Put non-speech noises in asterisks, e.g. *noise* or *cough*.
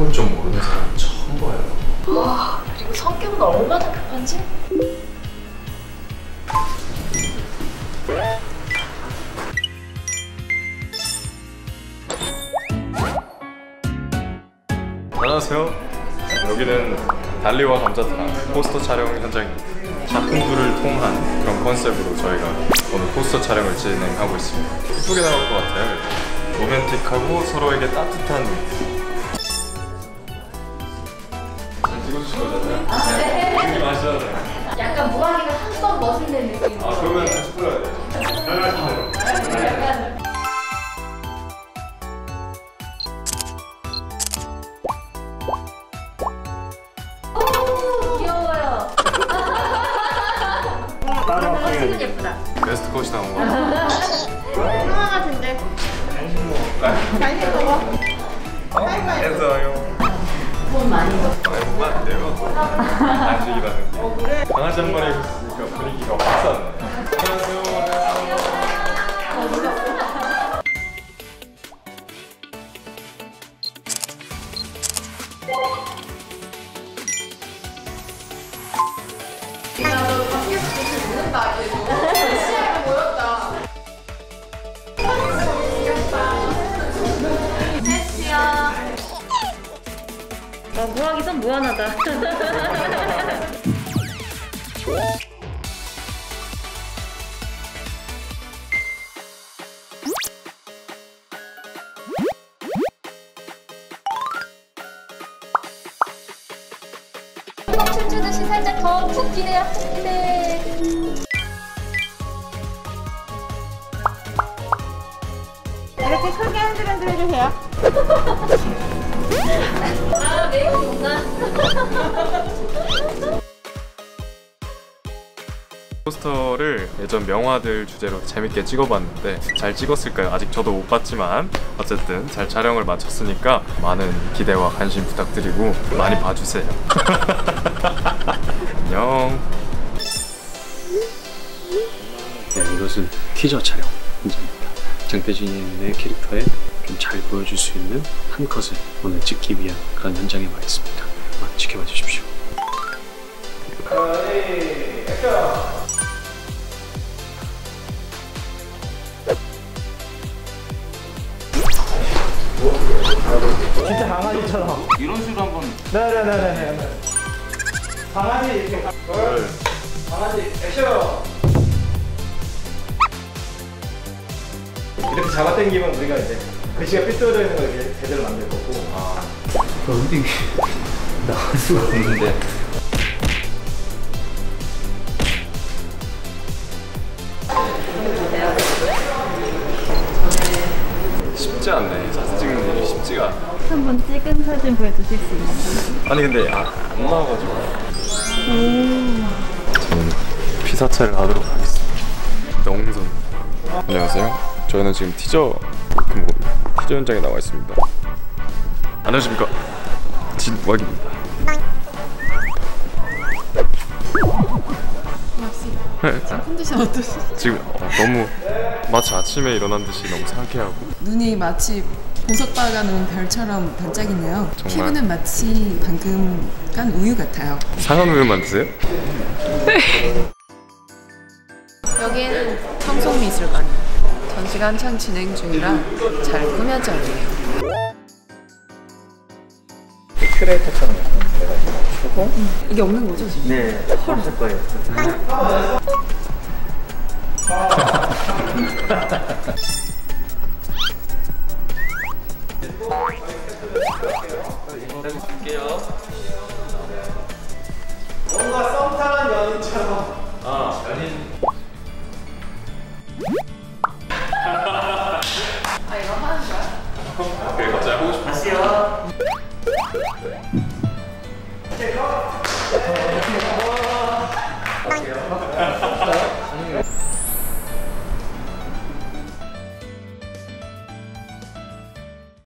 한국을 좀 모르는 사람 처음 봐요. 와 그리고 성격은 얼마나 급한지? 안녕하세요. 여기는 달리와 감자탕 포스터 촬영 현장입니다. 작품들을 통한 그런 컨셉으로 저희가 오늘 포스터 촬영을 진행하고 있습니다. 예쁘게 나올 것 같아요. 로맨틱하고 서로에게 따뜻한 베스트 컷이 나온 거. 하나 같은데. 해서요. 돈 많이 넣어. 아이고, 안 돼요. 간식이라는 게. 강아지 한 마리 있으니까 분위기가 확 쌌네. 안녕하세요. 혜수야. 어, 무하기 좀 무한하다. 춤추듯이 살짝 더푹 기대요. 푹 기대. 이렇게 크게 흔들흔들 해주세요. *laughs* 뭔가. *laughs* 포스터를 예전 명화들 주제로 재밌게 찍어봤는데 잘 찍었을까요? 아직 저도 못 봤지만 어쨌든 잘 촬영을 마쳤으니까 많은 기대와 관심 부탁드리고 많이 봐주세요. *laughs* 안녕. 네, 이것은 티저 촬영 현장입니다. 장태진의 캐릭터에 좀 잘 보여줄 수 있는 한 컷을 오늘 찍기 위한 그런 현장에 와 있습니다. 지켜봐 주십시오. 진짜 강아지처럼. 이런 식으로 한번 네네네네. 강아지 이렇게. 강아지 액션. 이렇게 잡아당기면 우리가 이제 글씨가 삐뚤어져 있는 걸 이렇게 제대로 만들 거고. 아. 어디 *laughs* 나올 수가 없는데 쉽지 않네. 사진 찍는 일이 쉽지가 않아. 한번 찍은 사진 보여주실 수 있나요? 아니 근데 아, 안 나와가지고. 저는 피사체를 하도록 하겠습니다. 명선. 안녕하세요. 저희는 지금 티저 그 뭐, 티저 현장에 나와 있습니다. 안녕하십니까. 진왁입니다. 네. 컨디션 어떠시죠? 지금 어, 너무 마치 아침에 일어난 듯이 너무 상쾌하고 눈이 마치 보석 박아놓은 별처럼 반짝이네요. 정말. 피부는 마치 방금 깐 우유 같아요. 상한 우유만 드세요? 여기는 청송미술관이에요. 전시가 한창 진행 중이라 잘 꾸며져 있네요. 큐레이터처럼 약간 내가 주고. 이게 없는 거죠 지금? 네. 없을 거예요. *laughs* 아 연인 好的，再见。再见。